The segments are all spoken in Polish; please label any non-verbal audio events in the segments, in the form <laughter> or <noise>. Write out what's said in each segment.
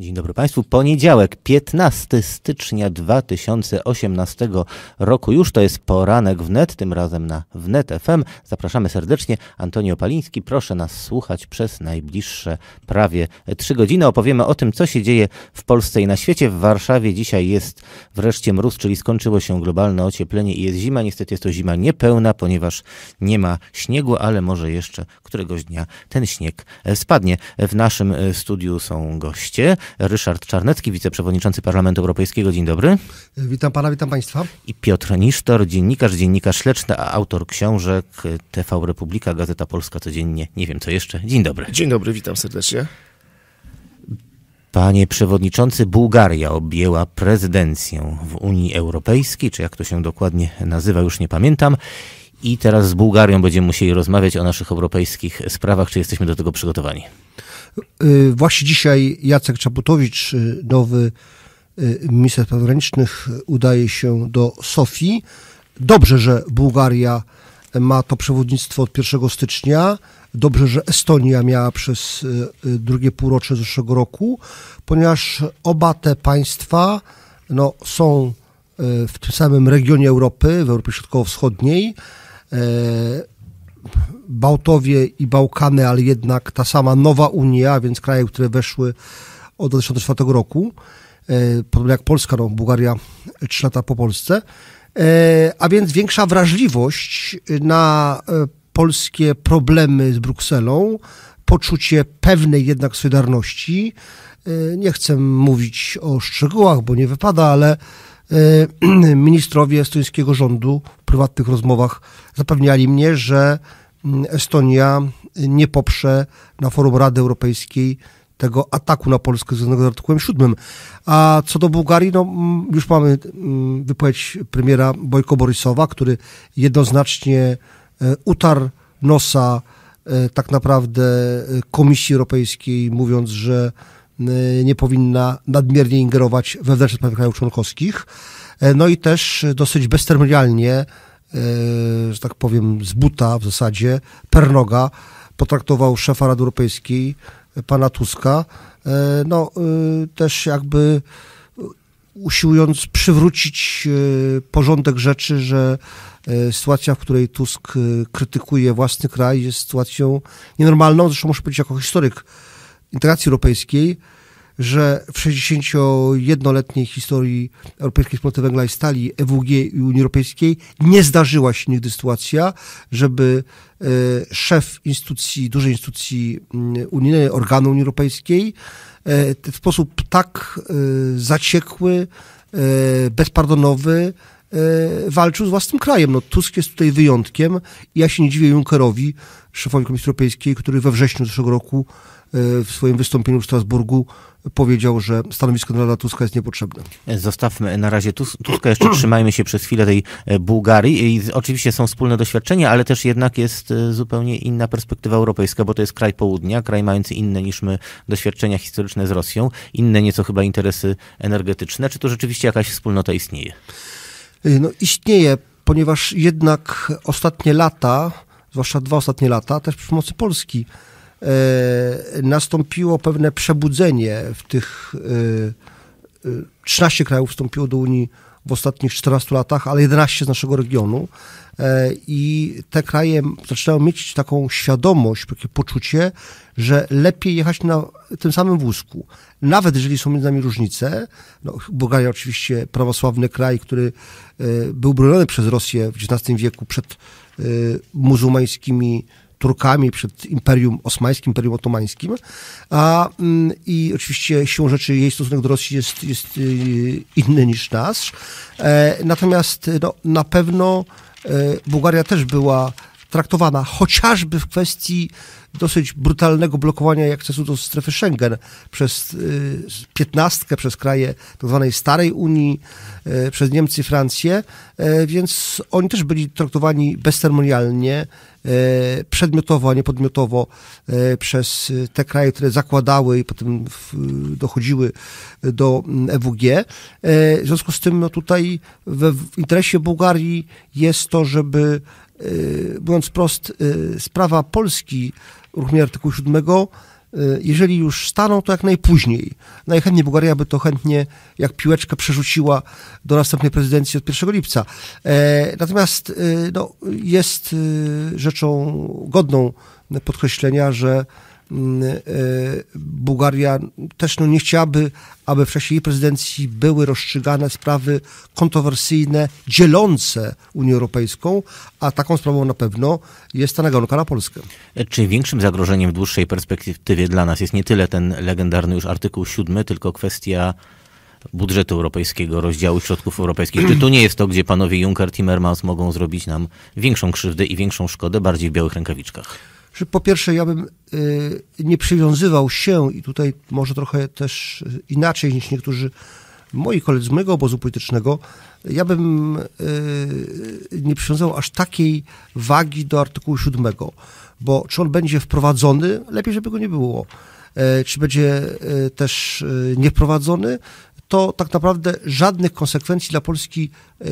Dzień dobry Państwu. Poniedziałek, 15 stycznia 2018 roku. Już to jest poranek wnet, tym razem na wnet FM. Zapraszamy serdecznie. Antonio Paliński, proszę nas słuchać przez najbliższe prawie 3 godziny. Opowiemy o tym, co się dzieje w Polsce i na świecie. W Warszawie dzisiaj jest wreszcie mróz, czyli skończyło się globalne ocieplenie i jest zima. Niestety jest to zima niepełna, ponieważ nie ma śniegu, ale może jeszcze któregoś dnia ten śnieg spadnie. W naszym studiu są goście. Ryszard Czarnecki, wiceprzewodniczący Parlamentu Europejskiego. Dzień dobry. Witam pana, witam państwa. I Piotr Nisztor, dziennikarz, dziennikarz śledczny, a autor książek TV Republika, Gazeta Polska Codziennie. Nie wiem co jeszcze. Dzień dobry. Dzień dobry, witam serdecznie. Panie przewodniczący, Bułgaria objęła prezydencję w Unii Europejskiej, czy jak to się dokładnie nazywa, już nie pamiętam. I teraz z Bułgarią będziemy musieli rozmawiać o naszych europejskich sprawach. Czy jesteśmy do tego przygotowani? Y, właśnie dzisiaj Jacek Czaputowicz, y, nowy y, minister spraw zagranicznych, udaje się do Sofii. Dobrze, że Bułgaria ma to przewodnictwo od 1 stycznia. Dobrze, że Estonia miała przez drugie półrocze zeszłego roku, ponieważ oba te państwa no, są w tym samym regionie Europy, w Europie Środkowo-Wschodniej. Bałtowie i Bałkany, ale jednak ta sama nowa Unia, więc kraje, które weszły od 2004 roku, e, podobnie jak Polska, no Bułgaria 3 lata po Polsce, e, a więc większa wrażliwość na e, polskie problemy z Brukselą, poczucie pewnej jednak solidarności. Nie chcę mówić o szczegółach, bo nie wypada, ale <clears throat> ministrowie estońskiego rządu w prywatnych rozmowach zapewniali mnie, że Estonia nie poprze na forum Rady Europejskiej tego ataku na Polskę związanego z artykułem 7. A co do Bułgarii, no już mamy wypowiedź premiera Bojko Borysowa, który jednoznacznie e, utarł nosa e, tak naprawdę e, Komisji Europejskiej, mówiąc, że nie powinna nadmiernie ingerować we wewnętrzne sprawy krajów członkowskich. No i też dosyć bezterminialnie E, że tak powiem, z buta w zasadzie, pernoga, potraktował szefa Rady Europejskiej, pana Tuska, e, no e, też jakby usiłując przywrócić porządek rzeczy, że sytuacja, w której Tusk krytykuje własny kraj jest sytuacją nienormalną. Zresztą muszę powiedzieć jako historyk integracji europejskiej, że w 61-letniej historii Europejskiej Wspólnoty Węgla i Stali, EWG i Unii Europejskiej nie zdarzyła się nigdy sytuacja, żeby e, szef instytucji, dużej instytucji mm, unijnej, organu Unii Europejskiej e, w sposób tak e, zaciekły, bezpardonowy walczył z własnym krajem. No, Tusk jest tutaj wyjątkiem ja się nie dziwię Junckerowi, szefowi Komisji Europejskiej, który we wrześniu zeszłego roku w swoim wystąpieniu w Strasburgu powiedział, że stanowisko Donalda Tuska jest niepotrzebne. Zostawmy na razie Tuska, jeszcze <clears throat> trzymajmy się przez chwilę tej e, Bułgarii. I oczywiście są wspólne doświadczenia, ale też jednak jest e, zupełnie inna perspektywa europejska, bo to jest kraj południa, kraj mający inne niż my doświadczenia historyczne z Rosją, inne nieco chyba interesy energetyczne. Czy to rzeczywiście jakaś wspólnota istnieje? E, no istnieje, ponieważ jednak ostatnie lata, zwłaszcza dwa ostatnie lata, też przy pomocy Polski, nastąpiło pewne przebudzenie w tych 13 e, e, krajów wstąpiło do Unii w ostatnich 14 latach, ale 11 z naszego regionu. I te kraje zaczynają mieć taką świadomość, takie poczucie, że lepiej jechać na tym samym wózku. Nawet jeżeli są między nami różnice, no, Bułgaria oczywiście prawosławny kraj, który był broniony przez Rosję w XIX wieku przed muzułmańskimi Turkami, przed Imperium Osmańskim, Imperium Otomańskim. A, mm, I oczywiście siłą rzeczy jej stosunek do Rosji jest, jest y, inny niż nasz. E, natomiast no, na pewno e, Bułgaria też była traktowana chociażby w kwestii dosyć brutalnego blokowania akcesu do strefy Schengen przez y, piętnastkę, przez kraje tzw. Tak starej Unii, y, przez Niemcy Francję, y, więc oni też byli traktowani bezceremonialnie, przedmiotowo, a nie podmiotowo przez te kraje, które zakładały i potem dochodziły do mm, EWG. W związku z tym no tutaj w interesie Bułgarii jest to, żeby mówiąc prost, sprawa Polski uruchomienia artykułu 7 jeżeli już staną, to jak najpóźniej. Najchętniej Bułgaria by to chętnie jak piłeczkę przerzuciła do następnej prezydencji od 1 lipca. Natomiast no, jest rzeczą godną podkreślenia, że e, Bułgaria też no, nie chciałaby, aby w czasie jej prezydencji były rozstrzygane sprawy kontrowersyjne, dzielące Unię Europejską, a taką sprawą na pewno jest ta nagonka na Polskę. Czy większym zagrożeniem w dłuższej perspektywie dla nas jest nie tyle ten legendarny już artykuł 7, tylko kwestia budżetu europejskiego, rozdziału środków europejskich. Czy to nie jest to, gdzie panowie Juncker, Timmermans mogą zrobić nam większą krzywdę i większą szkodę, bardziej w białych rękawiczkach? Że po pierwsze ja bym y, nie przywiązywał się i tutaj może trochę też inaczej niż niektórzy moi koledzy z mojego obozu politycznego, ja bym y, nie przywiązywał aż takiej wagi do artykułu 7, bo czy on będzie wprowadzony, lepiej, żeby go nie było. E, czy będzie e, też e, niewprowadzony, to tak naprawdę żadnych konsekwencji dla Polski e,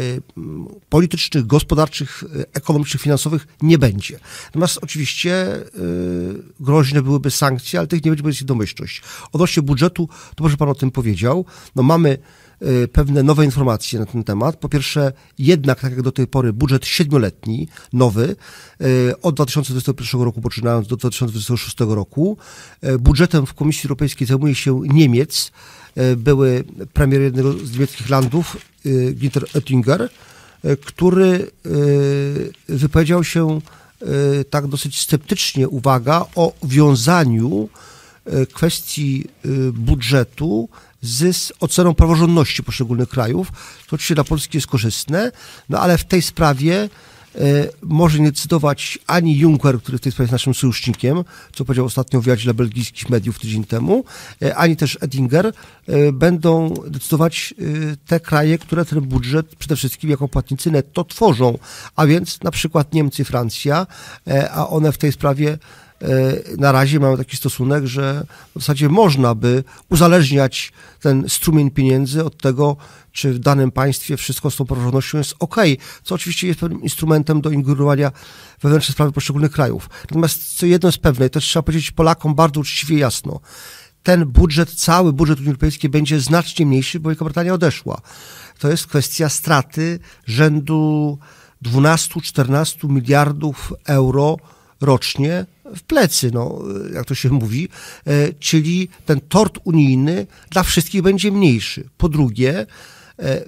politycznych, gospodarczych, e, ekonomicznych, finansowych nie będzie. Natomiast oczywiście e, groźne byłyby sankcje, ale tych nie będzie, bo jest domyślność. Odnośnie budżetu, to może Pan o tym powiedział, no mamy pewne nowe informacje na ten temat. Po pierwsze, jednak, tak jak do tej pory, budżet siedmioletni, nowy, od 2021 roku poczynając do 2026 roku. Budżetem w Komisji Europejskiej zajmuje się Niemiec, były premier jednego z niemieckich landów, e, Ginter Oettinger, e, który wypowiedział się tak dosyć sceptycznie, uwaga, o wiązaniu kwestii budżetu z oceną praworządności poszczególnych krajów. To oczywiście dla Polski jest korzystne, no ale w tej sprawie E, może nie decydować ani Juncker, który w tej sprawie jest naszym sojusznikiem, co powiedział ostatnio w wywiadzie dla belgijskich mediów tydzień temu, e, ani też Ettinger, e, będą decydować te kraje, które ten budżet przede wszystkim jako płatnicy netto tworzą, a więc na przykład Niemcy, Francja, a one w tej sprawie na razie mają taki stosunek, że w zasadzie można by uzależniać ten strumień pieniędzy od tego, czy w danym państwie wszystko z tą praworządnością jest ok, co oczywiście jest pewnym instrumentem do ingerowania wewnętrzne sprawy poszczególnych krajów. Natomiast co jedno jest pewne, i to trzeba powiedzieć Polakom bardzo uczciwie jasno, ten budżet, cały budżet Unii Europejskiej będzie znacznie mniejszy, bo Wielka Brytania odeszła. To jest kwestia straty rzędu 12-14 miliardów euro rocznie w plecy, no, jak to się mówi, e, czyli ten tort unijny dla wszystkich będzie mniejszy. Po drugie,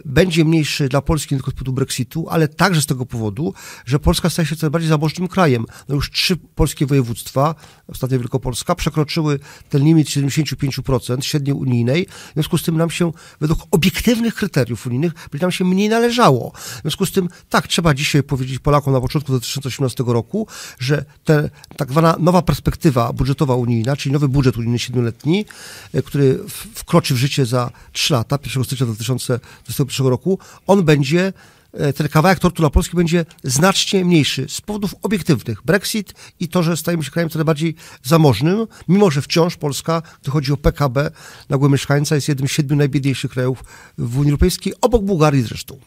będzie mniejszy dla Polski nie tylko z powodu Brexitu, ale także z tego powodu, że Polska staje się coraz bardziej zamożnym krajem. No już trzy polskie województwa, ostatnio Wielkopolska, przekroczyły ten limit 75% średniej unijnej. W związku z tym nam się, według obiektywnych kryteriów unijnych, będzie nam się mniej należało. W związku z tym, tak, trzeba dzisiaj powiedzieć Polakom na początku 2018 roku, że ta tak zwana nowa perspektywa budżetowa unijna, czyli nowy budżet unijny siedmioletni, e, który wkroczy w życie za 3 lata, 1 stycznia 2000 2021 roku, on będzie, e, ten kawałek tortu dla Polski będzie znacznie mniejszy z powodów obiektywnych. Brexit i to, że stajemy się krajem coraz bardziej zamożnym, mimo że wciąż Polska, gdy chodzi o PKB na głowę mieszkańca, jest jednym z siedmiu najbiedniejszych krajów w Unii Europejskiej, obok Bułgarii zresztą.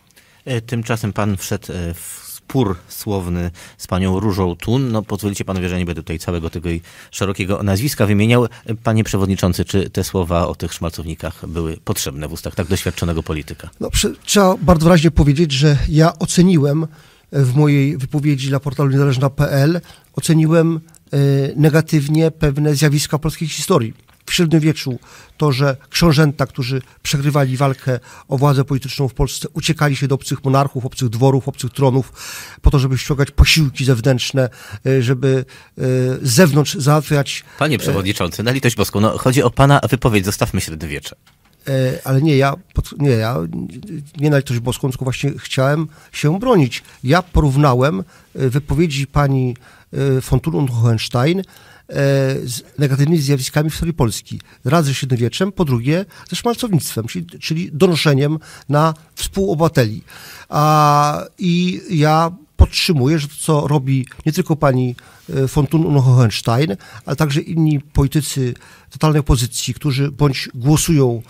E, tymczasem pan wszedł e, w spór słowny z panią Różą Tun. No pozwolicie panowie, że nie będę tutaj całego tego szerokiego nazwiska wymieniał. Panie przewodniczący, czy te słowa o tych szmalcownikach były potrzebne w ustach tak doświadczonego polityka? No, trzeba bardzo wyraźnie powiedzieć, że ja oceniłem w mojej wypowiedzi dla portalu niezależna.pl oceniłem e, negatywnie pewne zjawiska polskiej historii w średniowieczu to, że książęta, którzy przegrywali walkę o władzę polityczną w Polsce, uciekali się do obcych monarchów, obcych dworów, obcych tronów, po to, żeby ściągać posiłki zewnętrzne, e, żeby e, z zewnątrz załatwiać... Panie przewodniczący, na litość boską, no, chodzi o pana wypowiedź, zostawmy średniowiecze. E, ale nie, ja, nie, ja nie na litość boską, tylko właśnie chciałem się bronić. Ja porównałem wypowiedzi pani von Thun und Hohenstein E, z negatywnymi zjawiskami w historii Polski. Raz ze średniowieczem, po drugie ze szmalcownictwem, czyli, czyli donoszeniem na współobywateli. A, I ja podtrzymuję, że to, co robi nie tylko pani e, von Thun Hohenstein, ale także inni politycy totalnej opozycji, którzy bądź głosują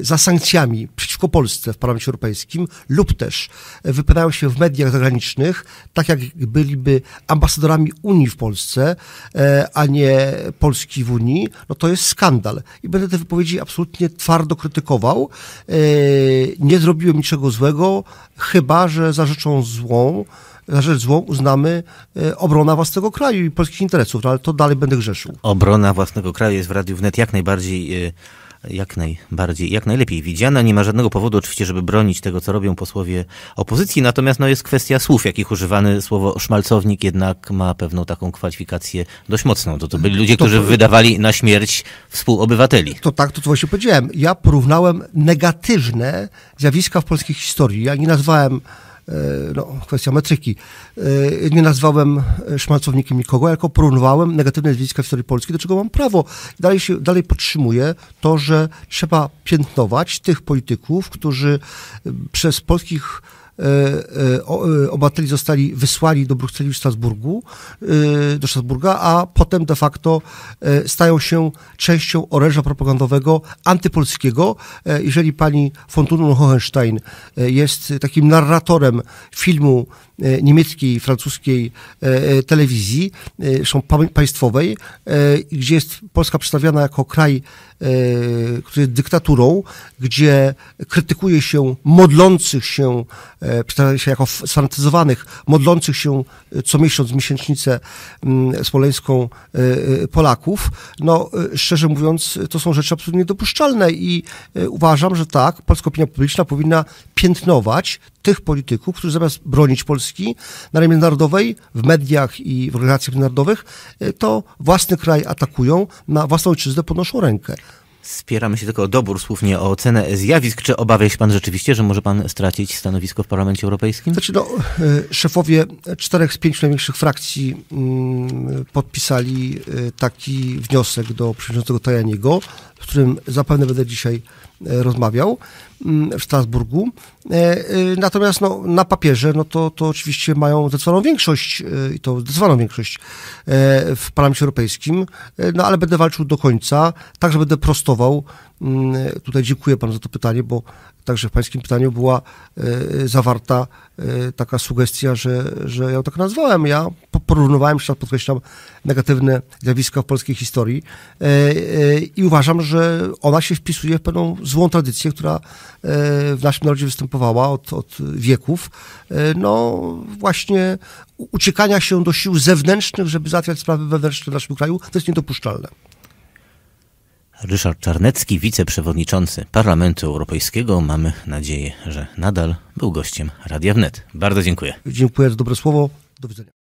za sankcjami przeciwko Polsce w Parlamencie Europejskim lub też wypowiadają się w mediach zagranicznych, tak jak byliby ambasadorami Unii w Polsce, e, a nie Polski w Unii, no to jest skandal. I będę te wypowiedzi absolutnie twardo krytykował. E, nie zrobiłem niczego złego, chyba że za rzeczą złą za rzecz złą uznamy e, obrona własnego kraju i polskich interesów, no ale to dalej będę grzeszył. Obrona własnego kraju jest w Radiu Wnet jak najbardziej e, jak najbardziej, jak najlepiej widziana. Nie ma żadnego powodu oczywiście, żeby bronić tego, co robią posłowie opozycji, natomiast no, jest kwestia słów, jakich używany słowo szmalcownik jednak ma pewną taką kwalifikację dość mocną. To, to byli ludzie, którzy to, wydawali na śmierć współobywateli. To tak, to właśnie powiedziałem. Ja porównałem negatywne zjawiska w polskiej historii. Ja nie nazwałem no, kwestia metryki. E, nie nazwałem szmalcownikiem nikogo, tylko porównywałem negatywne zjawiska w historii Polski, do czego mam prawo. Dalej, się, dalej podtrzymuję to, że trzeba piętnować tych polityków, którzy przez polskich E, e, e, obywateli zostali wysłani do Brukseli w Strasburgu, do Strasburga, a potem de facto stają się częścią oręża propagandowego antypolskiego. Jeżeli pani von Hohenstein jest takim narratorem filmu niemieckiej, francuskiej telewizji, zresztą państwowej, gdzie jest Polska przedstawiana jako kraj E, który jest dyktaturą, gdzie krytykuje się modlących się, e, przedstawia się jako sfanatyzowanych, modlących się e, co miesiąc miesięcznicę mm, smoleńską Polaków, no szczerze mówiąc, to są rzeczy absolutnie niedopuszczalne i uważam, że tak, polska opinia publiczna powinna piętnować tych polityków, którzy zamiast bronić Polski na arenie międzynarodowej, w mediach i w organizacjach międzynarodowych, to własny kraj atakują, na własną ojczyznę podnoszą rękę. Spieramy się tylko o dobór słów, nie o ocenę zjawisk. Czy obawia się pan rzeczywiście, że może pan stracić stanowisko w Parlamencie Europejskim? Znaczy, no, e, szefowie czterech z pięciu największych frakcji mm, podpisali e, taki wniosek do przewodniczącego Tajaniego, w którym zapewne będę dzisiaj e, rozmawiał. Mm, w Strasburgu. E, e, natomiast no, na papierze no to, to oczywiście mają zdecydowaną większość e, i to zdecydowaną większość w Parlamencie Europejskim, no ale będę walczył do końca, także będę prostował. Mm, tutaj dziękuję panu za to pytanie, bo także w pańskim pytaniu była zawarta taka sugestia, że, że ja tak nazwałem. Ja porównywałem, jeszcze podkreślam, negatywne zjawiska w polskiej historii i uważam, że ona się wpisuje w pewną złą tradycję, która w naszym narodzie występowała od, od wieków, e, no właśnie uciekania się do sił zewnętrznych, żeby załatwiać sprawy wewnętrzne w naszym kraju, to jest niedopuszczalne. Ryszard Czarnecki, wiceprzewodniczący Parlamentu Europejskiego. Mamy nadzieję, że nadal był gościem Radia Wnet. Bardzo dziękuję. Dziękuję za dobre słowo. Do widzenia.